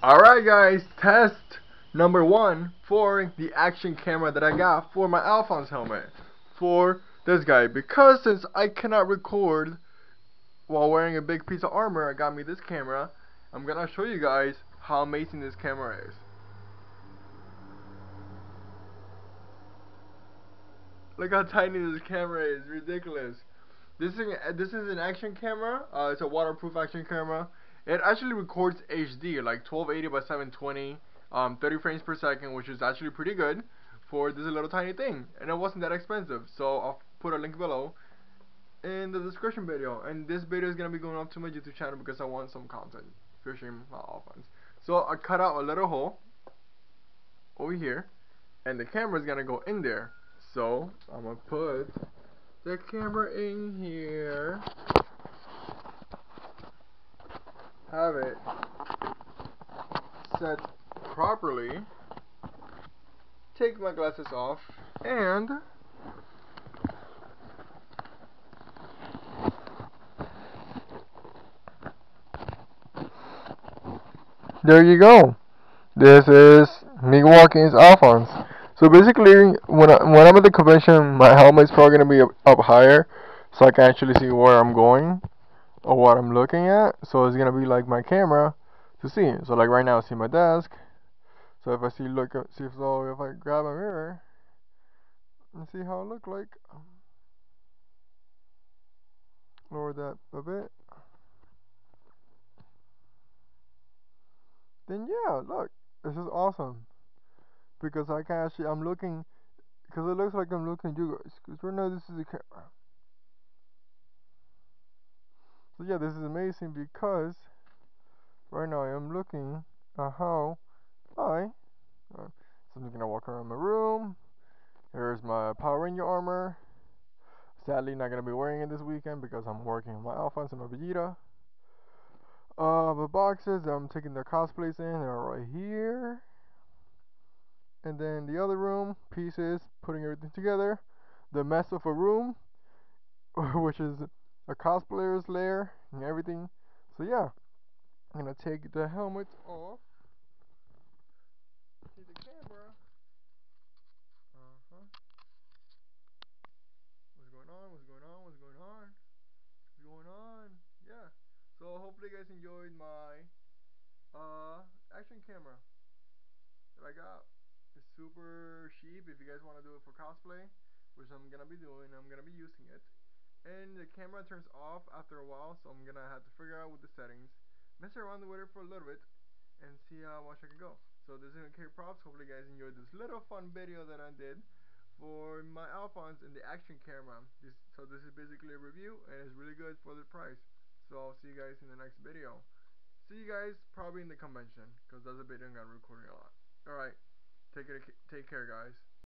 Alright guys, test number one for the action camera that I got for my Alphonse helmet. For this guy. Because since I cannot record while wearing a big piece of armor, I got me this camera. I'm gonna show you guys how amazing this camera is. Look how tiny this camera is, ridiculous. This is this is an action camera. Uh, it's a waterproof action camera. It actually records HD, like 1280 by 720, um, 30 frames per second, which is actually pretty good for this little tiny thing. And it wasn't that expensive, so I'll put a link below in the description video. And this video is gonna be going up to my YouTube channel because I want some content, fishing my Alphonse. So I cut out a little hole over here, and the camera is gonna go in there. So I'm gonna put the camera in here. Have it set properly, take my glasses off, and there you go. This is me walking Alphonse. So basically, when, I, when I'm at the convention, my helmet's probably going to be up, up higher, so I can actually see where I'm going or what I'm looking at. So it's gonna be like my camera to see. So like right now, I see my desk. So if I see look, see if so if I grab a mirror and see how it look like. Um, lower that a bit. Then yeah, look, this is awesome because I can actually I'm looking because it looks like I'm looking at you guys. Because right now this is a camera. So yeah, this is amazing because right now I am looking at how I, uh, so I'm gonna walk around my room. Here's my Power Ranger armor. Sadly, not gonna be wearing it this weekend because I'm working on my Alphonse and my Vegeta. Uh, the boxes I'm taking the cosplays in are right here. And then the other room, pieces, putting everything together. The mess of a room, which is a cosplayer's lair and everything. So yeah, I'm gonna take the helmet off. See the camera. Uh huh. What's going on? What's going on? What's going on? What's going on? Yeah. So hopefully you guys enjoyed my uh action camera that I got. It's super cheap if you guys want to do it for cosplay, which I'm gonna be doing. I'm gonna be using it and the camera turns off after a while so I'm gonna have to figure out with the settings. Mess around with it for a little bit and see how much I can go. So this is MK Props. Hopefully you guys enjoyed this little fun video that I did for my Alphonse and the action camera. This, so this is basically a review and it's really good for the price. So I'll see you guys in the next video. See you guys probably in the convention because that's a video I'm gonna recording a lot. Alright take it take care guys